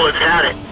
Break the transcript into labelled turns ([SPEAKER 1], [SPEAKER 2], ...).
[SPEAKER 1] Hamlet's had it.